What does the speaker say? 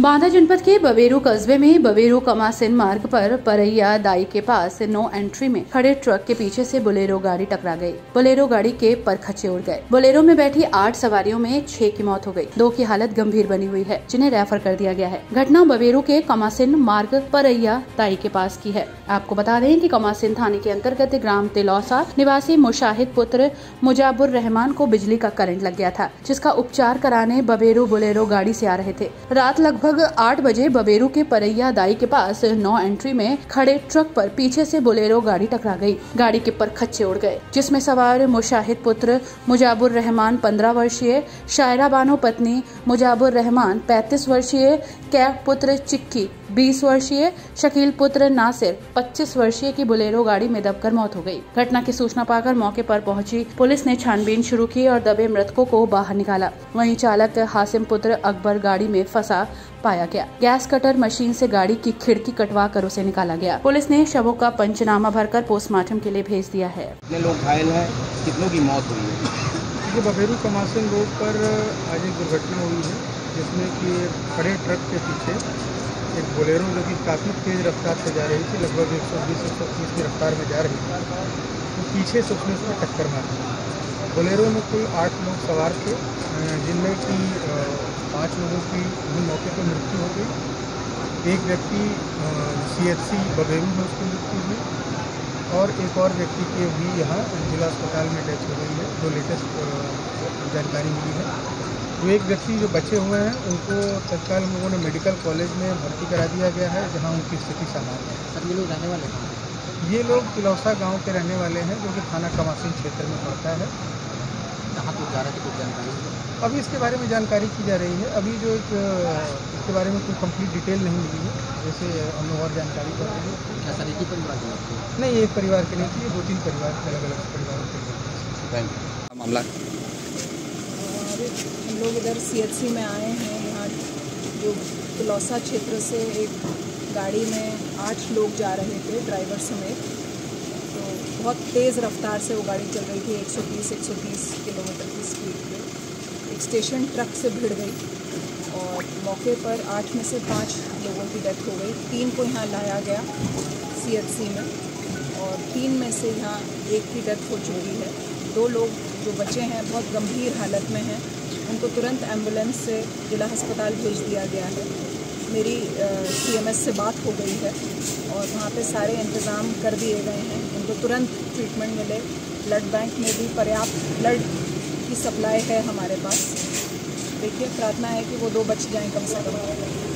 बांदा जनपद के बबेरू कस्बे में बवेरू कमासिन मार्ग पर परैया दाई के पास नो एंट्री में खड़े ट्रक के पीछे से बोलेरो गाड़ी टकरा गई। बोलेरो गाड़ी के परखचे उड़ गए। बोलेरो में बैठी आठ सवारियों में छह की मौत हो गई। दो की हालत गंभीर बनी हुई है, जिन्हें रेफर कर दिया गया है। घटना बबेरू के कमासिन मार्ग परैया दाई के पास की है। आपको बता दें कि कमासिन थाने के अंतर्गत ग्राम तिलौसा निवासी मुशाहिद पुत्र मुजाबुर रहमान को बिजली का करंट लग गया था, जिसका उपचार कराने बबेरू बोलेरो गाड़ी से आ रहे थे। रात लगभग लगभग आठ बजे बबेरू के परैया दाई के पास नौ एंट्री में खड़े ट्रक पर पीछे से बोलेरो गाड़ी टकरा गई। गाड़ी के पर खच्चे उड़ गए, जिसमें सवार मुशाहिद पुत्र मुजाबुर रहमान पंद्रह वर्षीय, शायरा बानो पत्नी मुजाबुर रहमान पैतीस वर्षीय कैफ पुत्र चिक्की 20 वर्षीय शकील पुत्र नासिर 25 वर्षीय की बुलेरो गाड़ी में दबकर मौत हो गई। घटना की सूचना पाकर मौके पर पहुँची पुलिस ने छानबीन शुरू की और दबे मृतकों को बाहर निकाला। वहीं चालक हासिम पुत्र अकबर गाड़ी में फंसा पाया गया। गैस कटर मशीन से गाड़ी की खिड़की कटवा कर उसे निकाला गया। पुलिस ने शवों का पंचनामा भरकर पोस्टमार्टम के लिए भेज दिया है। कितने लोग घायल हैं? कितनों की मौत हुई है? कमासिन रोड पर आज एक दुर्घटना हुई है जिसमें कि खड़े ट्रक के पीछे एक बोलेरो जो कि काफ़ी तेज़ रफ्तार से जा रही थी, लगभग एक सौ बीस, एक सौ तीस की रफ्तार में जा रही थी तो पीछे से उसने उसको टक्कर मार बोलेरो में कुल आठ लोग सवार थे जिनमें कि पाँच लोगों की मौके पर मृत्यु हो गई। एक व्यक्ति सी एच सी बघेरू में उसकी मृत्यु हुई और एक और व्यक्ति के भी यहाँ जिला अस्पताल में डेथ हो गई है, जो लेटेस्ट जानकारी मिली है। एक व्यक्ति जो बचे हुए हैं उनको तत्काल हम लोगों ने मेडिकल कॉलेज में भर्ती करा दिया गया है जहाँ उनकी स्थिति सामान्य है। सर ये लोग रहने वाले हैं? ये लोग तिलौसा गाँव के रहने वाले हैं जो कि थाना कमासिन क्षेत्र में पड़ता है। कहाँ पर जा रहे थे कुछ जानकारी अभी इसके बारे में जानकारी की जा रही है। अभी जो एक इसके बारे में कोई कंप्लीट डिटेल नहीं मिली है जैसे हम लोग और जानकारी कर रहे हैं। क्या सर एक ही परिवार के नहीं एक परिवार के नहीं थी दो तीन परिवार के अलग अलग परिवारों के थैंक यू। मामला हम लोग इधर सी में आए हैं, यहाँ जो तुलौसा क्षेत्र से एक गाड़ी में आठ लोग जा रहे थे ड्राइवर समेत। तो बहुत तेज़ रफ्तार से वो गाड़ी चल रही थी 120 130 किलोमीटर की स्पीड पे। एक स्टेशन ट्रक से भिड़ गई और मौके पर आठ में से पाँच लोगों की डेथ हो गई। तीन को यहाँ लाया गया सी में और तीन में से यहाँ एक की डेथ हो चुकी है। दो लोग जो बच्चे हैं बहुत गंभीर हालत में हैं। उनको तुरंत एंबुलेंस से जिला अस्पताल भेज दिया गया है। मेरी सीएमएस से बात हो गई है और वहाँ पे सारे इंतज़ाम कर दिए गए हैं। उनको तुरंत ट्रीटमेंट मिले। ब्लड बैंक में भी पर्याप्त ब्लड की सप्लाई है हमारे पास। देखिए, प्रार्थना है कि वो दो बच जाएँ कम से कम।